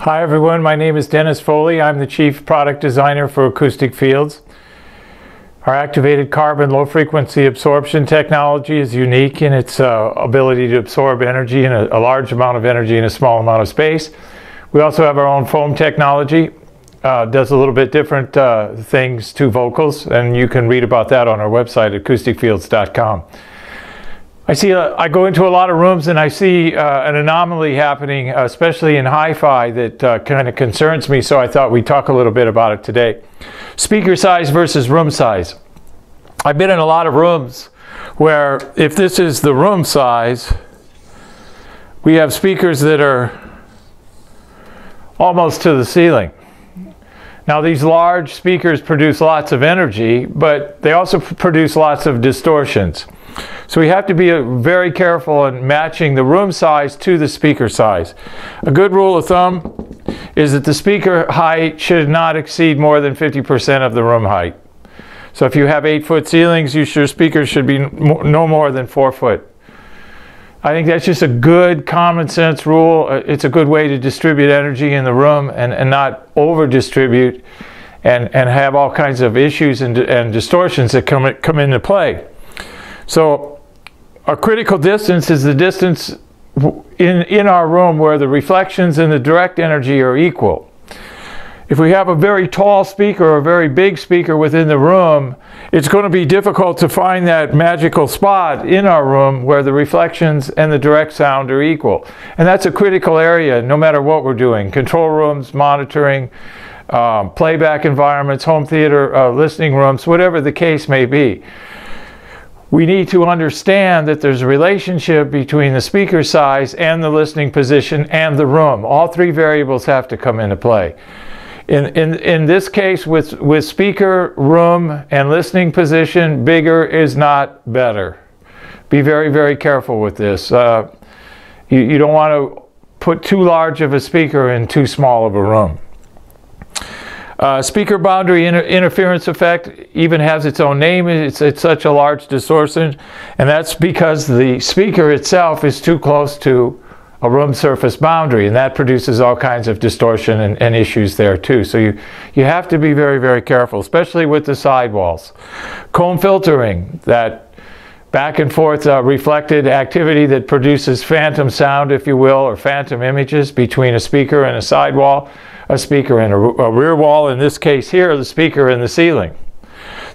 Hi everyone, my name is Dennis Foley. I'm the Chief Product Designer for Acoustic Fields. Our activated carbon low frequency absorption technology is unique in its uh, ability to absorb energy in a, a, large amount of energy in a small amount of space. We also have our own foam technology. Uh, does a little bit different uh, things to vocals and you can read about that on our website acousticfields.com. I see. A, I go into a lot of rooms and I see uh, an anomaly happening, especially in hi-fi, that uh, kind of concerns me. So I thought we'd talk a little bit about it today. Speaker size versus room size. I've been in a lot of rooms where, if this is the room size, we have speakers that are almost to the ceiling. Now, these large speakers produce lots of energy, but they also produce lots of distortions. So we have to be very careful in matching the room size to the speaker size. A good rule of thumb is that the speaker height should not exceed more than 50% of the room height. So if you have eight foot ceilings, your speakers should be no more than four foot. I think that's just a good common sense rule. Uh, it's a good way to distribute energy in the room and, and not over distribute and, and have all kinds of issues and, and distortions that come, come into play. So a critical distance is the distance in, in our room where the reflections and the direct energy are equal. If we have a very tall speaker or a very big speaker within the room, it's going to be difficult to find that magical spot in our room where the reflections and the direct sound are equal. And that's a critical area no matter what we're doing. Control rooms, monitoring, um, playback environments, home theater, uh, listening rooms, whatever the case may be we need to understand that there's a relationship between the speaker size and the listening position and the room. All three variables have to come into play. In, in, in this case, with, with speaker, room, and listening position, bigger is not better. Be very, very careful with this. Uh, you, you don't want to put too large of a speaker in too small of a room. Uh, speaker boundary inter interference effect even has its own name. It's, it's such a large distortion, and that's because the speaker itself is too close to a room surface boundary, and that produces all kinds of distortion and, and, issues there too. So you, you have to be very, very careful, especially with the sidewalls. Comb filtering, that back and forth uh, reflected activity that produces phantom sound, if you will, or phantom images between a speaker and a sidewall a speaker in a, a rear wall, in this case here, the speaker in the ceiling.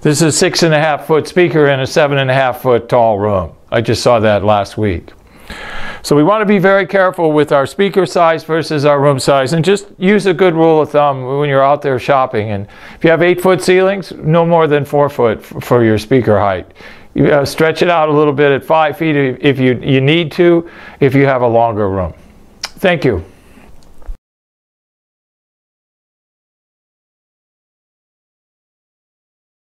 This is a six and a half foot speaker in a seven and a half foot tall room. I just saw that last week. So we want to be very careful with our speaker size versus our room size and just use a good rule of thumb when you're out there shopping. And if you have eight foot ceilings, no more than four foot for your speaker height. You uh, stretch it out a little bit at five feet if you, you need to, if you have a longer room. Thank you.